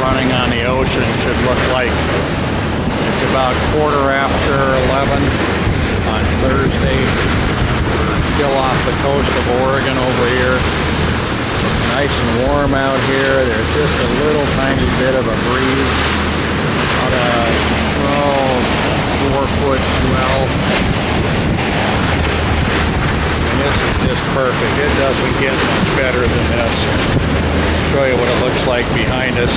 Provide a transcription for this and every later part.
running on the ocean should look like. It's about quarter after 11 on Thursday. We're still off the coast of Oregon over here. It's nice and warm out here. There's just a little tiny bit of a breeze. About a oh, four foot swell. And this is just perfect. It doesn't get much better than this. Show you what it looks like behind us.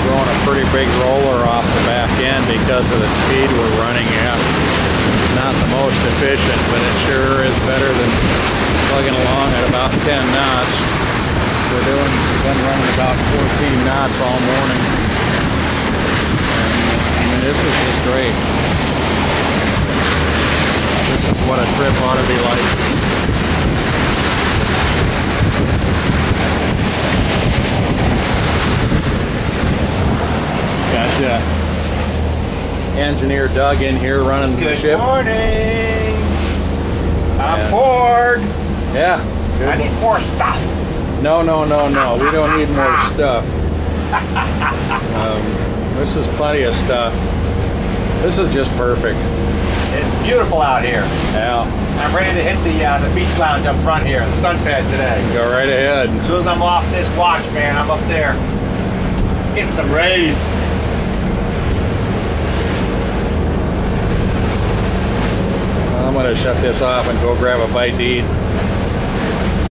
Throwing a pretty big roller off the back end because of the speed we're running at. Not the most efficient, but it sure is better than plugging along at about 10 knots. We're doing, we've been running about 14 knots all morning. And, I mean, this is just great. This is what a trip ought to be like. Gotcha. Engineer Doug in here running the ship. Good morning. I'm Yeah. bored. Yeah. good I need more stuff. No, no, no, no. We don't need more stuff. Um, this is plenty of stuff. This is just perfect. It's beautiful out here. Yeah, I'm ready to hit the uh, the beach lounge up front here, the sun pad today. go right ahead. As soon as I'm off this watch, man, I'm up there getting some rays. I'm gonna shut this off and go grab a bite to eat.